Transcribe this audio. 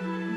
Bye.